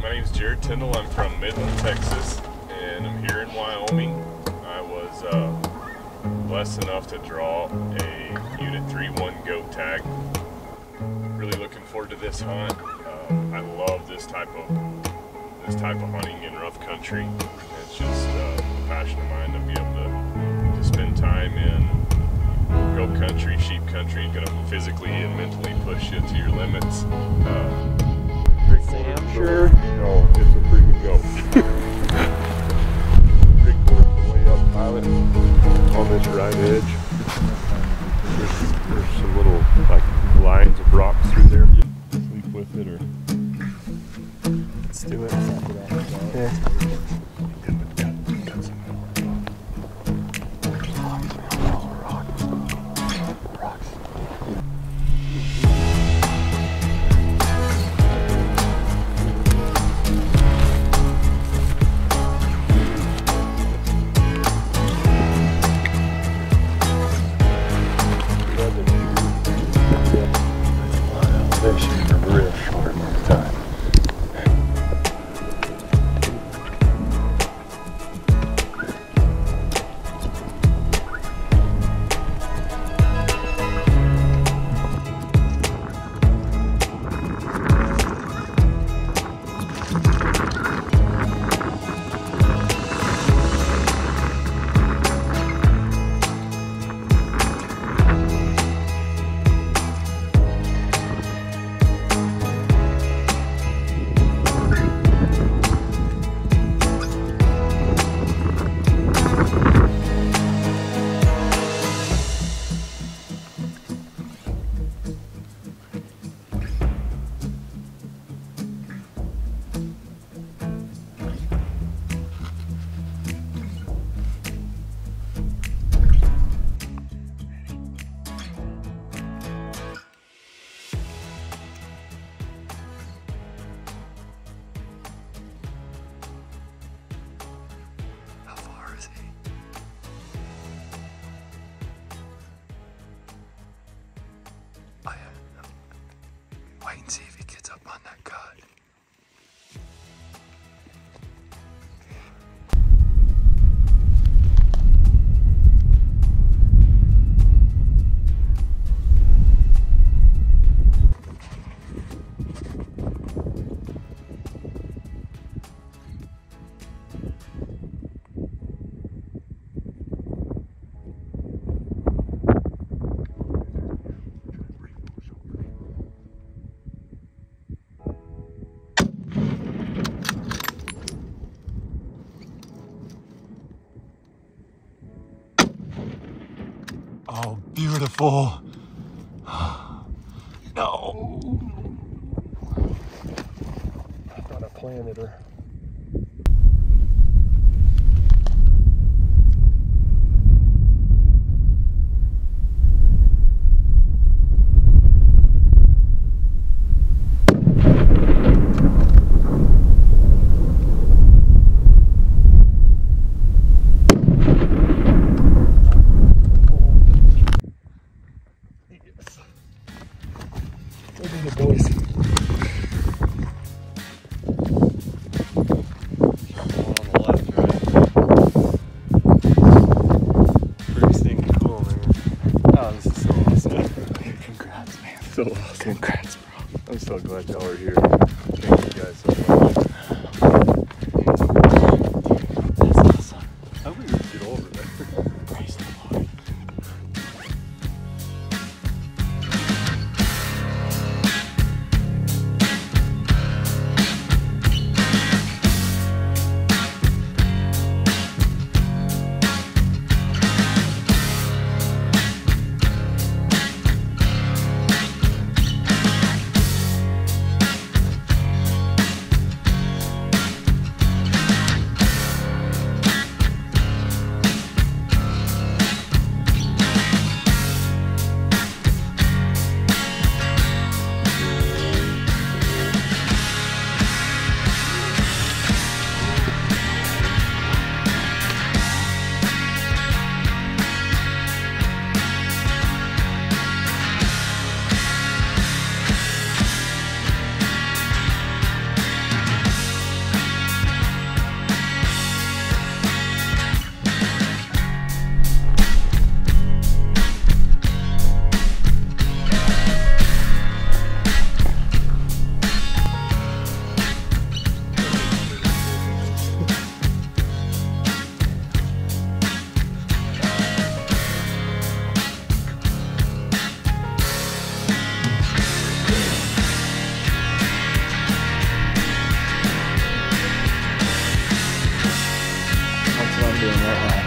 My name is Jared Tyndall. I'm from Midland, Texas, and I'm here in Wyoming. I was uh, blessed enough to draw a Unit 3-1 goat tag. Really looking forward to this hunt. Uh, I love this type of this type of hunting in rough country. It's just uh, a passion of mine to be able to, to spend time in goat country, sheep country, going to physically and mentally push you to your limits. Uh, edge. There's, there's some little like lines of rocks Oh, beautiful. No. I thought I planted her. Look at the boys. Pretty stinking cool, man. Oh, this is so awesome. Congrats, man. So awesome. Congrats, bro. I'm so glad y'all are here. I'm doing right now.